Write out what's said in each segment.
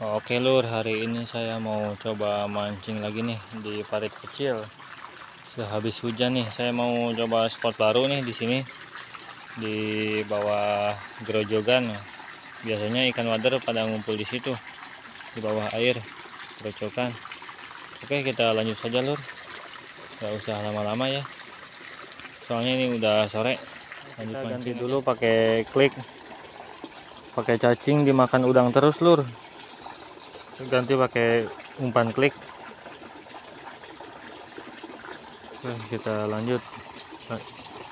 Oke lur, hari ini saya mau coba mancing lagi nih di parit kecil. Sehabis hujan nih, saya mau coba spot baru nih di sini di bawah gerojogan. Biasanya ikan wader pada ngumpul di situ di bawah air gerojokan. Oke, kita lanjut saja lur. Gak usah lama-lama ya. Soalnya ini udah sore. Lanjut kita ganti dulu pakai klik. Pakai cacing dimakan udang terus lur ganti pakai umpan klik. Oke, kita lanjut.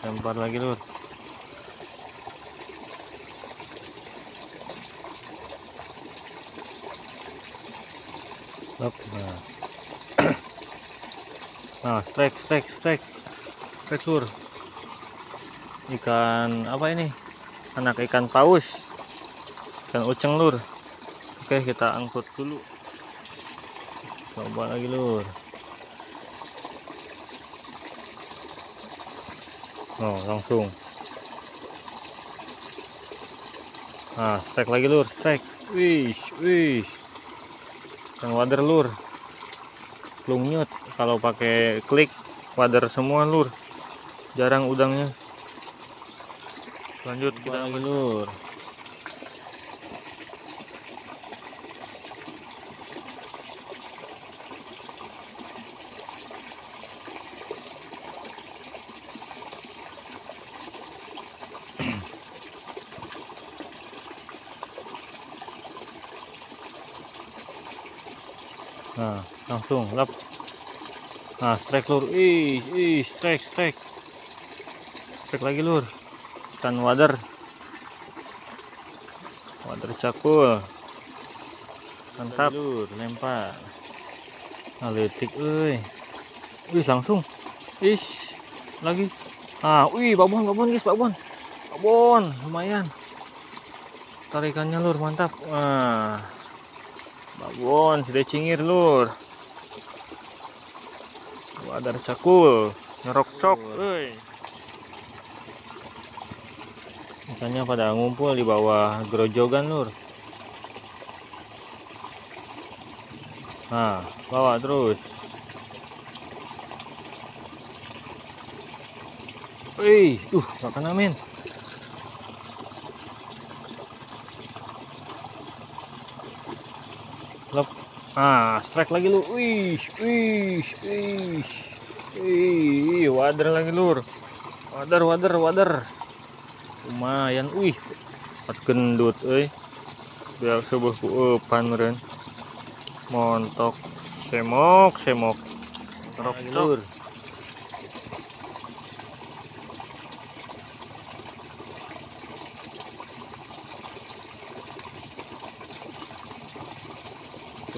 Lempar lagi lur nah. nah strike strike strike lur ikan apa ini? Anak ikan paus. Ikan uceng lur Oke kita angkut dulu. Coba lagi lur. Oh langsung. Nah stek lagi lur stek wish wish. Yang wader lur. Plungnyut kalau pakai klik wader semua lur. Jarang udangnya. Lanjut kita lagi lur nah langsung lap. Nah strike lur. Ih ih strike strike. Strike lagi lur. Ikan wader. Wader cakul. Mantap. Lur. Lempar. Aletik euy. Wih langsung. Is lagi. Ah wih babon babon guys babon. Babon lumayan. Tarikannya lur mantap. Wah babon sudah cingir lur. Wadar cakul nyerok cok euy. Ikannya pada ngumpul di bawah gerojogan lur. Nah bawa terus. Wih tuh gak kena men Lep. Ah, strike lagi lu. Wih, wih, wih. Wih, wader lagi lur. Wader, wader, wader. Lumayan. Wih, empat gendut, euy. Biar sebuah kuepan meren. Montok. Semok, semok. Rok lur.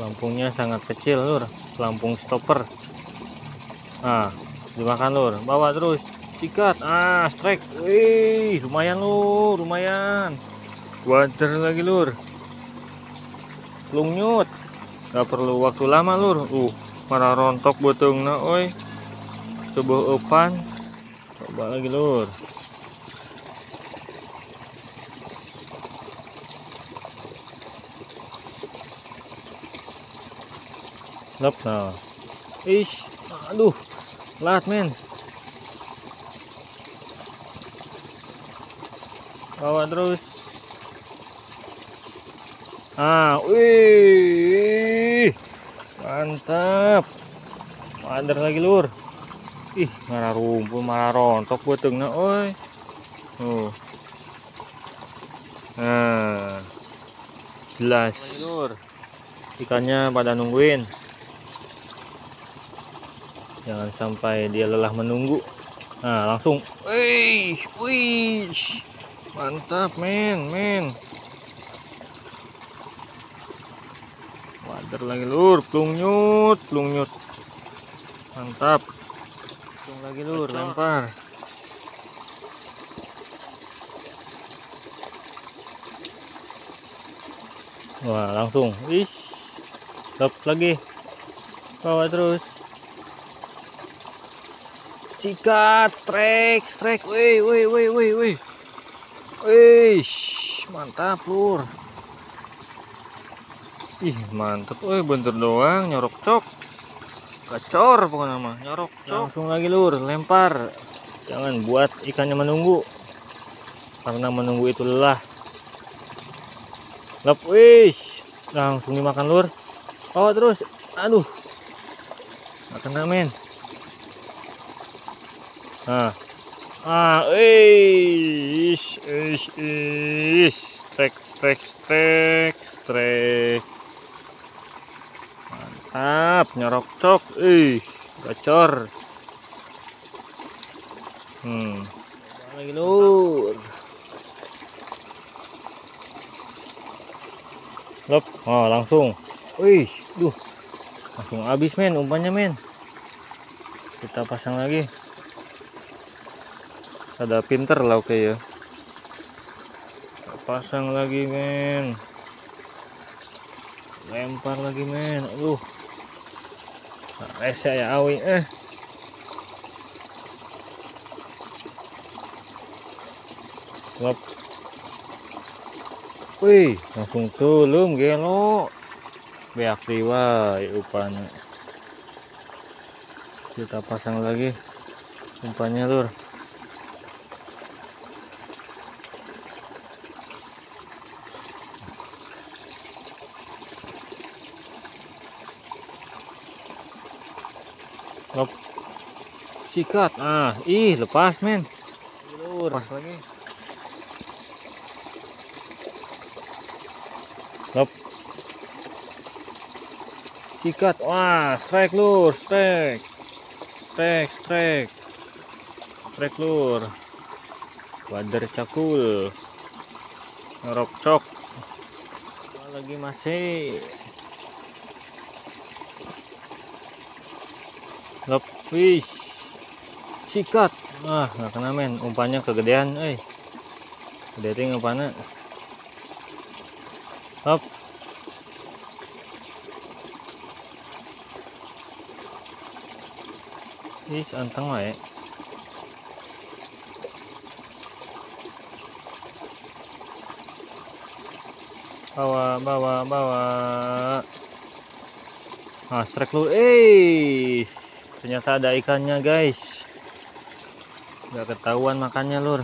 Lampungnya sangat kecil lur. Lampung stopper. Nah dimakan lur. Bawa terus. Sikat. Ah strike. Wih lumayan lur Lumayan. Water lagi lur. Lungnyut Gak perlu waktu lama lur. Uh marah rontok botongnya oi. Coba opan Coba lagi lur Lep nah. Ish, aduh. Lat men. Bawa terus. Ah, wih. Mantap. Wader lagi lur. Ih, marah rumpul, marah rontok betengnya, oi. Oh. Nah. Jelas. Ikannya pada nungguin jangan sampai dia lelah menunggu. Nah langsung. Wih wih mantap men men. Wader lagi lur. Plungnyut plungnyut mantap. Plung lagi lur lempar. Wah langsung. Wis stop lagi. Bawa terus sikat strike strike. Wih wih wih wih wih wih mantap lur ih mantep. Eh bentar doang nyorok cok. Gacor pokoknya mah nyorok cok. Langsung lagi lur lempar. Jangan buat ikannya menunggu. Karena menunggu itu lelah. Lep wis langsung dimakan lur. Oh terus. Aduh. Nggak kena men nah ah ish ish ish strek strek strek strek mantap nyorok cok ih gacor hmm lagi lur Lop, oh langsung. Wih, duh. Langsung habis men umpannya men. Kita pasang lagi. Ada pinter lah oke ya. Pasang lagi men. Lempar lagi men. Aduh. Rese ya awi eh. Lop. Wih, langsung tulum gelo. Beak liwa upanya. Kita pasang lagi umpannya lur. Lop. Sikat. Ah, ih lepas men. Lur. Pas lagi. Lop. Sikat. Wah, strike lur, strike. Strike, strike. Strike lur. Wader cakul. Ngerok cok. Lagi masih. Lop, wis. Sikat. Ah, nggak kena men. Umpannya kegedean, eh. Gede ting umpannya. Hop. Is anteng wae. Bawa, bawa, bawa. Nah, strike lu. Eh, ternyata ada ikannya, guys. Gak ketahuan makannya, lur.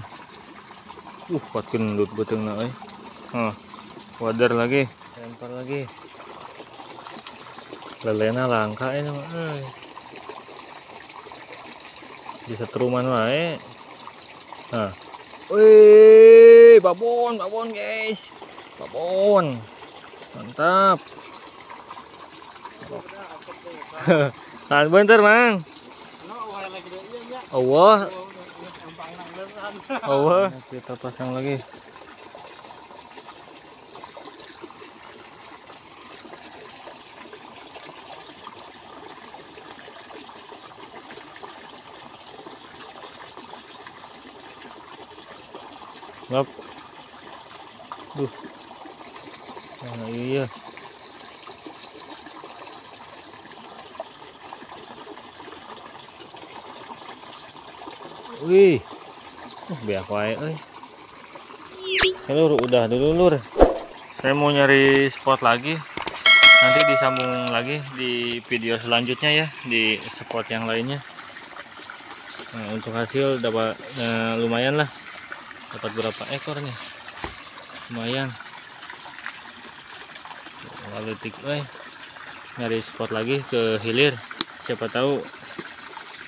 Uh, kuat gendut betulnya, eh. Huh wader lagi lempar lagi lelena langka ini mah eh. bisa teruman wae nah wih babon babon guys babon mantap tahan bentar mang Allah Allah kita pasang lagi Ngap. Duh. Nah, iya. Wih. Uh, biak wae euy. Lur, udah dulu lur. Saya mau nyari spot lagi. Nanti disambung lagi di video selanjutnya ya di spot yang lainnya. Nah, untuk hasil dapat eh, lumayan lah dapat berapa ekor nih lumayan lalu tik eh nyari spot lagi ke hilir siapa tahu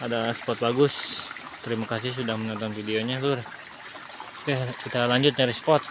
ada spot bagus terima kasih sudah menonton videonya lur oke kita lanjut nyari spot